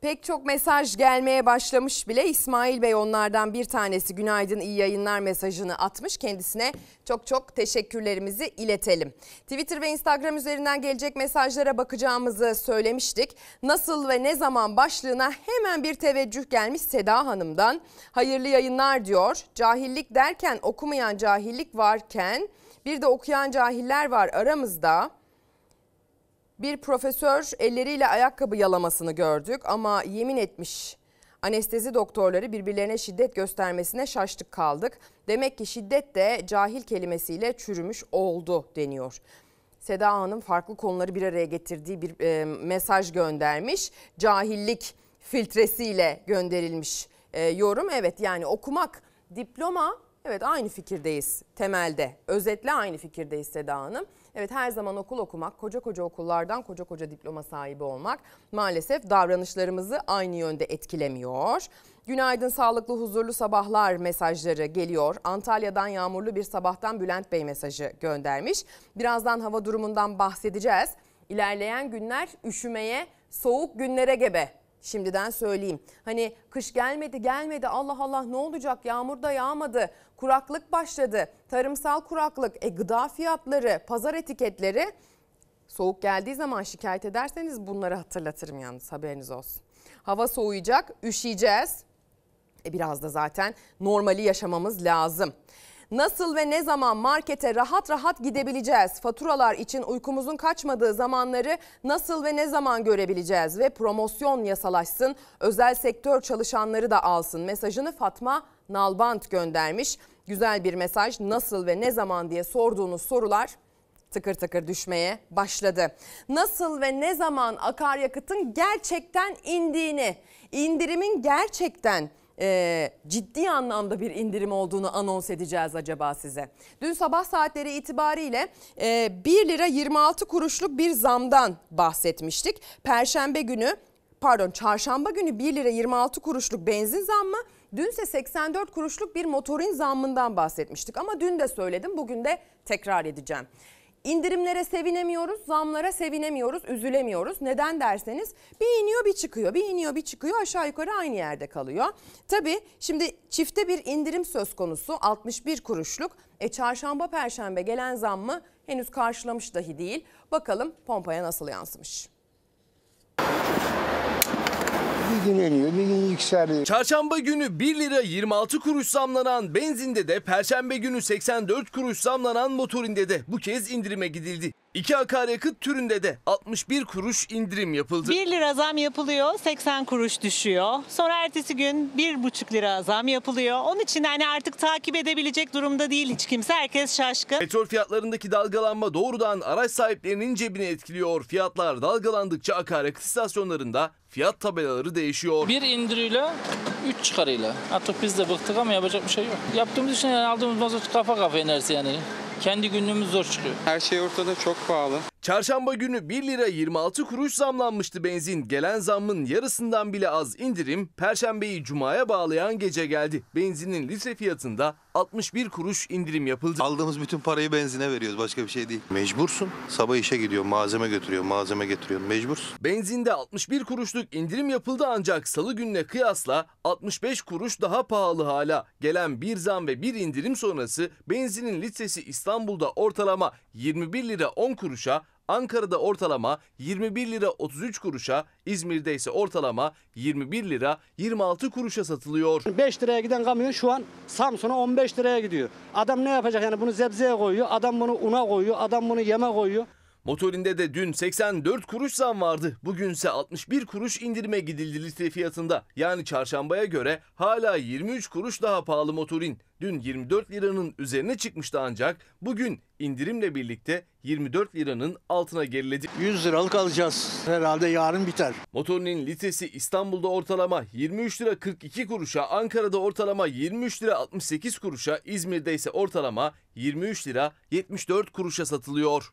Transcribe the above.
Pek çok mesaj gelmeye başlamış bile İsmail Bey onlardan bir tanesi günaydın iyi yayınlar mesajını atmış. Kendisine çok çok teşekkürlerimizi iletelim. Twitter ve Instagram üzerinden gelecek mesajlara bakacağımızı söylemiştik. Nasıl ve ne zaman başlığına hemen bir teveccüh gelmiş Seda Hanım'dan. Hayırlı yayınlar diyor. Cahillik derken okumayan cahillik varken bir de okuyan cahiller var aramızda. Bir profesör elleriyle ayakkabı yalamasını gördük ama yemin etmiş. Anestezi doktorları birbirlerine şiddet göstermesine şaştık kaldık. Demek ki şiddet de cahil kelimesiyle çürümüş oldu deniyor. Seda Hanım farklı konuları bir araya getirdiği bir e, mesaj göndermiş. Cahillik filtresiyle gönderilmiş e, yorum. Evet yani okumak, diploma evet aynı fikirdeyiz temelde. Özetle aynı fikirdeyiz Seda Hanım. Evet her zaman okul okumak, koca koca okullardan koca koca diploma sahibi olmak maalesef davranışlarımızı aynı yönde etkilemiyor. Günaydın sağlıklı huzurlu sabahlar mesajları geliyor. Antalya'dan yağmurlu bir sabahtan Bülent Bey mesajı göndermiş. Birazdan hava durumundan bahsedeceğiz. İlerleyen günler üşümeye, soğuk günlere gebe Şimdiden söyleyeyim. Hani kış gelmedi gelmedi Allah Allah ne olacak yağmur da yağmadı. Kuraklık başladı. Tarımsal kuraklık, e, gıda fiyatları, pazar etiketleri soğuk geldiği zaman şikayet ederseniz bunları hatırlatırım yalnız haberiniz olsun. Hava soğuyacak, üşüyeceğiz. E biraz da zaten normali yaşamamız lazım. Nasıl ve ne zaman markete rahat rahat gidebileceğiz? Faturalar için uykumuzun kaçmadığı zamanları nasıl ve ne zaman görebileceğiz? Ve promosyon yasalaşsın, özel sektör çalışanları da alsın. Mesajını Fatma Nalbant göndermiş. Güzel bir mesaj. Nasıl ve ne zaman diye sorduğunuz sorular tıkır tıkır düşmeye başladı. Nasıl ve ne zaman akaryakıtın gerçekten indiğini, indirimin gerçekten e, ciddi anlamda bir indirim olduğunu anons edeceğiz acaba size. Dün sabah saatleri itibariyle e, 1 lira 26 kuruşluk bir zamdan bahsetmiştik. Perşembe günü pardon çarşamba günü 1 lira 26 kuruşluk benzin zammı Dünse 84 kuruşluk bir motorin zammından bahsetmiştik ama dün de söyledim bugün de tekrar edeceğim. İndirimlere sevinemiyoruz, zamlara sevinemiyoruz, üzülemiyoruz. Neden derseniz bir iniyor bir çıkıyor, bir iniyor bir çıkıyor aşağı yukarı aynı yerde kalıyor. Tabii şimdi çifte bir indirim söz konusu 61 kuruşluk. E çarşamba perşembe gelen zammı henüz karşılamış dahi değil. Bakalım pompaya nasıl yansımış. Bir gün iniyor, bir gün yükseliyor. Çarşamba günü 1 lira 26 kuruş zamlanan benzinde de Perşembe günü 84 kuruş zamlanan motorinde de bu kez indirime gidildi. İki akaryakıt türünde de 61 kuruş indirim yapıldı. 1 lira zam yapılıyor, 80 kuruş düşüyor. Sonra ertesi gün 1,5 lira zam yapılıyor. Onun için hani artık takip edebilecek durumda değil hiç kimse. Herkes şaşkın. Petrol fiyatlarındaki dalgalanma doğrudan araç sahiplerinin cebini etkiliyor. Fiyatlar dalgalandıkça akaryakıt istasyonlarında fiyat tabelaları değişiyor. Bir indiriyle 3 çıkarıyla. Artık biz de bıktık ama yapacak bir şey yok. Yaptığımız için yani aldığımız mazot kafa kafa enerjisi yani. Kendi günlüğümüz zor çıkıyor. Her şey ortada çok pahalı. Çarşamba günü 1 lira 26 kuruş zamlanmıştı benzin. Gelen zammın yarısından bile az indirim Perşembeyi Cuma'ya bağlayan gece geldi. Benzinin litre fiyatında 61 kuruş indirim yapıldı. Aldığımız bütün parayı benzine veriyoruz başka bir şey değil. Mecbursun. Sabah işe gidiyor, malzeme götürüyor, malzeme getiriyor. Mecbursun. Benzinde 61 kuruşluk indirim yapıldı ancak salı gününe kıyasla 65 kuruş daha pahalı hala. Gelen bir zam ve bir indirim sonrası benzinin litresi İstanbul'da ortalama 21 lira 10 kuruşa, Ankara'da ortalama 21 lira 33 kuruşa, İzmir'de ise ortalama 21 lira 26 kuruşa satılıyor. 5 liraya giden kamyon şu an Samsun'a 15 liraya gidiyor. Adam ne yapacak yani bunu zebzeye koyuyor, adam bunu una koyuyor, adam bunu yeme koyuyor. Motorinde de dün 84 kuruş zam vardı. Bugünse 61 kuruş indirime gidildi litre fiyatında. Yani çarşambaya göre hala 23 kuruş daha pahalı motorin. Dün 24 liranın üzerine çıkmıştı ancak bugün indirimle birlikte 24 liranın altına geriledi. 100 liralık alacağız. Herhalde yarın biter. Motorinin litresi İstanbul'da ortalama 23 lira 42 kuruşa, Ankara'da ortalama 23 lira 68 kuruşa, İzmir'de ise ortalama 23 lira 74 kuruşa satılıyor.